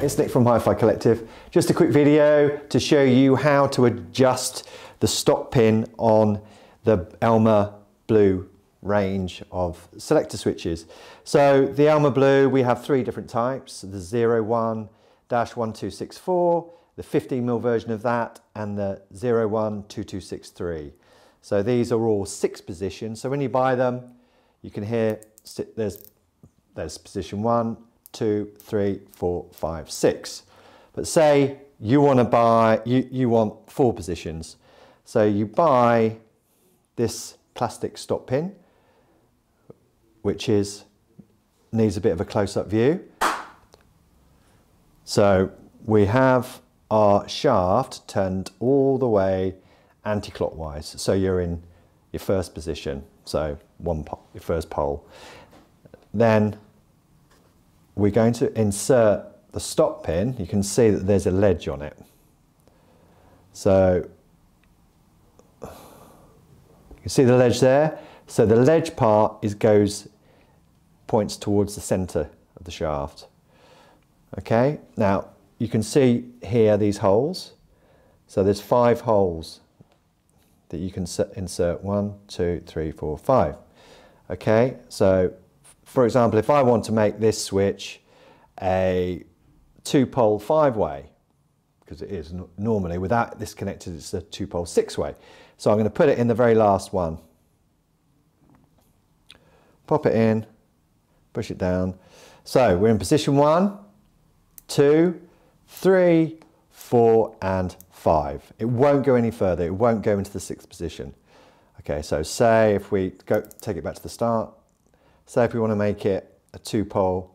it's Nick from Hi-Fi Collective. Just a quick video to show you how to adjust the stop pin on the Elma Blue range of selector switches. So the Elma Blue, we have three different types, the 01-1264, the 15mm version of that, and the 012263. So these are all six positions. So when you buy them, you can hear there's, there's position one, two, three, four, five, six. But say you want to buy, you, you want four positions. So you buy this plastic stop pin, which is needs a bit of a close-up view. So we have our shaft turned all the way anti-clockwise. So you're in your first position, so one your first pole. Then we're going to insert the stop pin. You can see that there's a ledge on it. So you can see the ledge there? So the ledge part is goes points towards the center of the shaft. Okay, now you can see here these holes. So there's five holes that you can insert. One, two, three, four, five. Okay, so for example, if I want to make this switch a two-pole five-way, because it is normally, without this connected, it's a two-pole six-way. So I'm going to put it in the very last one. Pop it in, push it down. So we're in position one, two, three, four, and five. It won't go any further. It won't go into the sixth position. Okay, so say if we go take it back to the start, Say if we want to make it a two-pole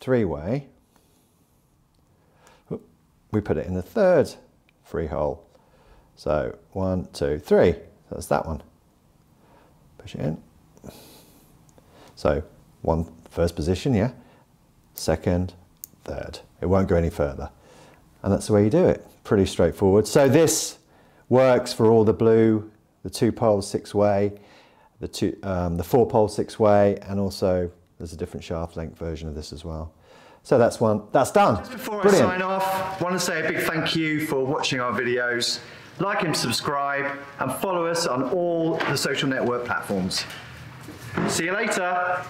three-way, we put it in the third free hole. So one, two, three. That's that one. Push it in. So one first position, yeah. Second, third. It won't go any further. And that's the way you do it. Pretty straightforward. So this works for all the blue, the two pole six way the, two, um, the four pole six way and also there's a different shaft length version of this as well. So that's one, that's done. Just before Brilliant. I sign off, I want to say a big thank you for watching our videos. Like and subscribe and follow us on all the social network platforms. See you later.